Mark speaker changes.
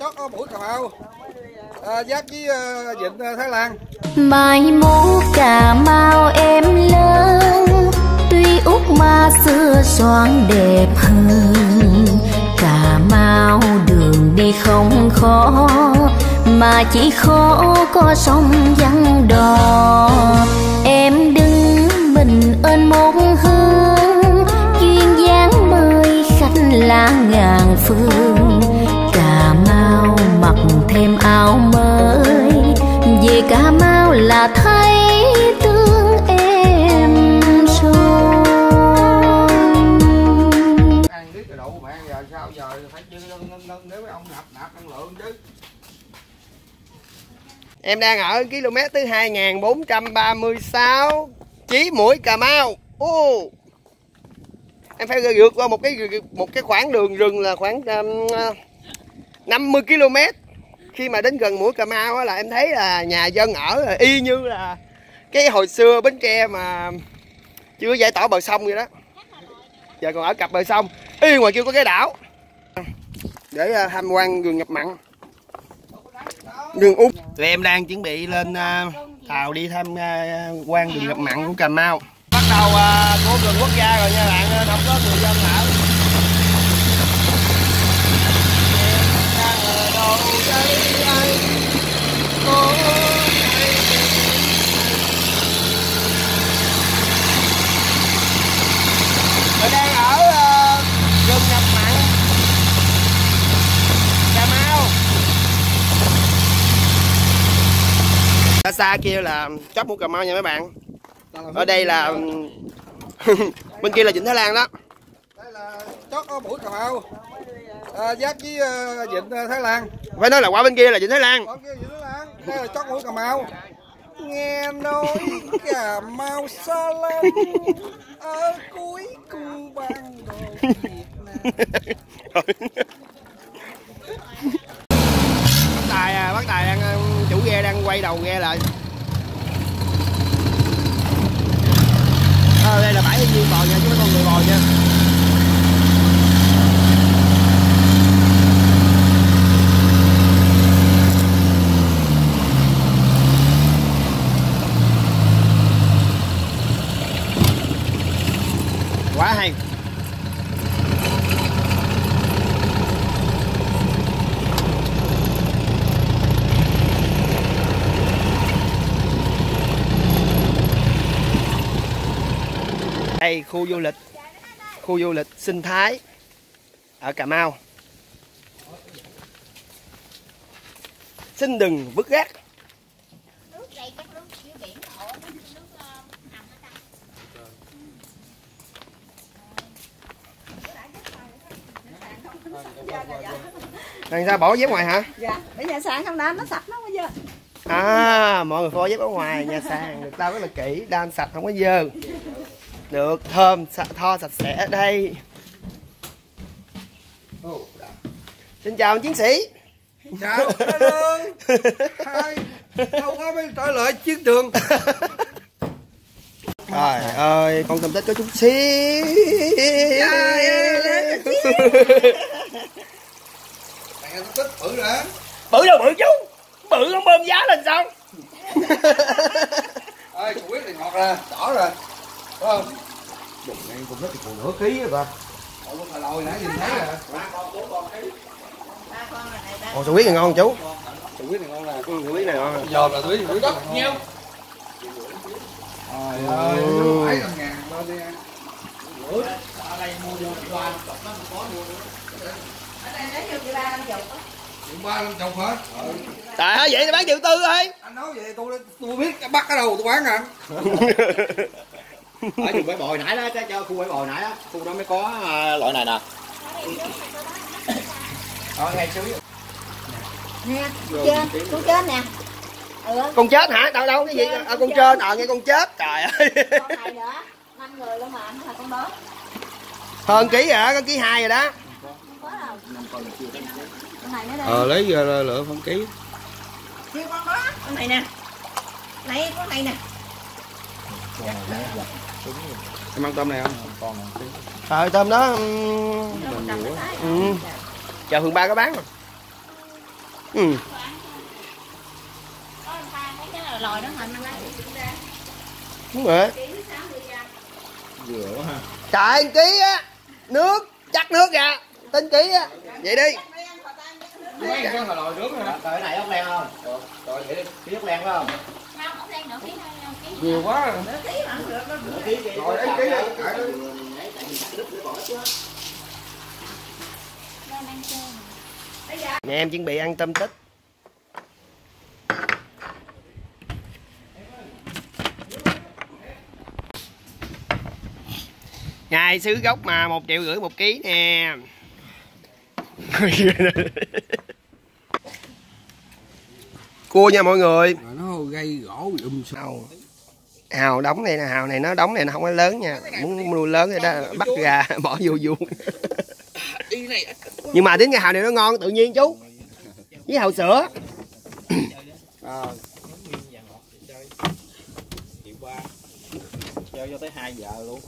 Speaker 1: chót có buổi cà mau. À, giáp với uh, vịnh uh, Thái Lan.
Speaker 2: Mai mốt cà mau em lớn tuy út ma xưa xoan đẹp hơn. Cà mau đường đi không khó mà chỉ khó có sông vắng đò. Em đứng mình ơn một hướng duyên dáng mời khách lá ngàn phương. Cà mau là thấy tương em rồi
Speaker 1: ăn biết cái độ của mẹ giờ sao giờ phải chứ nếu mấy ông nạp nạp năng lượng chứ.
Speaker 3: Em đang ở km thứ 2436 Chí mũi Cà Mau. Ô. Em phải vượt qua một cái một cái khoảng đường rừng là khoảng um, 50 km khi mà đến gần mũi Cà Mau á, là em thấy là nhà dân ở là y như là Cái hồi xưa Bến Tre mà chưa giải tỏa bờ sông vậy đó. Giờ còn ở cặp bờ sông Y ngoài kia có cái đảo. Để à, tham quan rừng ngập mặn. Rừng út tụi em đang chuẩn bị lên uh, tàu đi tham uh, quan rừng ngập mặn của cà mau. Bắt đầu uh, của rừng quốc gia rồi nha bạn. Không có người dân ở Mình đang ở uh, rừng ngập mặn Cà Mau xa xa kia là chóp mũi Cà Mau nha mấy bạn. Ở đây là, bên kia là Vịnh Thái Lan đó.
Speaker 1: Đây là chót mũi cà mau à, giáp với uh, vịnh Thái Lan.
Speaker 3: Phải nói là qua bên kia là Vịnh Thái Lan.
Speaker 1: Còn kia vịnh Thái Lan. Đây là chót buổi cà mau. Nghe nói cà mau xa lắm ở cuối cung bang đồ Việt Nam.
Speaker 3: Bác tài à bác tài đang chủ ghe đang quay đầu ghe lại. À, đây là bãi thiên nhiên bò nha chứ không con người bò nha quá hay đây khu du lịch khu du lịch sinh thái ở Cà Mau xin đừng vứt rác Làm sao bỏ dép ngoài hả?
Speaker 4: Dạ, để nhà sàn không đan nó sạch lắm bây giờ.
Speaker 3: À, mọi người phô dép ở ngoài nhà sàn được tao rất là kỹ, đan sạch không có dơ. Được, thơm, sạch, tho sạch sẽ đây. Xin chào chiến sĩ.
Speaker 1: chào hello hai đâu có mới trở lại chiến trường
Speaker 3: Trời ơi, con tôm tết có chút xíu.
Speaker 1: mẹ nó tích bự đã
Speaker 3: Bự đâu bự chú. Bự con bơm giá lên sao?
Speaker 1: ơi chủ quyết thì ngọt ra đỏ rồi đúng không Đừng này cũng hết thì còn nửa ký rồi ta Ủa lòi nãy nhìn thấy rồi
Speaker 3: Ồ, sủi này ngon chú.
Speaker 1: chủ quyết này ngon nè
Speaker 3: Ừ, sủi này ngon.
Speaker 1: giờ là túi túi đất nhiêu trời ơi nó bảy trăm ngàn bao đi ăn. Chừng ba. Năm chục hả? Ừ.
Speaker 3: Trời ơi, vậy thì bán triệu tư thôi.
Speaker 1: Anh nói vậy tôi tôi biết bắt ở đâu tôi bán à.
Speaker 5: ở vùng bãi bồi nãy đó cho- cho khu bãi bồi nãy đó khu đó mới có à, loại này nè
Speaker 3: Rồi, ngay xuống.
Speaker 4: Nè, trên, con trên nè. Ừ,
Speaker 3: Con chết hả? Đâu đâu cái gì? À, con trên, ờ nghe con chết. Trời ơi.
Speaker 4: con này nữa. Năm người luôn mà, là con đó.
Speaker 3: Hơn ký rồi đó, con ký hai rồi đó.
Speaker 4: Không có đâu. Con này nữa đây.
Speaker 1: Ờ lấy giờ lựa phân ký.
Speaker 4: Kêu con đó, con này nè. Này, con này nè.
Speaker 1: Em ăn tôm này không?
Speaker 3: Trời tôm đó. ừm,
Speaker 4: Một trăm cái trái.
Speaker 3: Ừ. Chợ phường ba có bán không? ừ.
Speaker 4: đó hồi
Speaker 3: đúng rồi trời anh ký á nước chắc nước ra tính ký á vậy đi
Speaker 5: mấy cái mà lòi nước rồi đó cái này ốc len không rồi vậy đi cái ốc len phải không
Speaker 4: không ốc len nửa ký thôi ký
Speaker 1: nhiều quá. Rồi ấy ký cãi
Speaker 3: nhà em chuẩn bị ăn tôm tích ngày xứ gốc mà một triệu rưỡi một ký nè. Cua nha mọi người.
Speaker 1: Mà nó gây gỗ um sùm
Speaker 3: hào đóng này nè hào này nó đóng này nó không có lớn nha. Muốn nuôi lớn thì đó bắt gà bỏ vô vuông nhưng mà đến cái hào này nó ngon tự nhiên chú. Với hào sữa.
Speaker 5: Chơi cho tới 2 giờ luôn